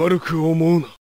悪く思うな。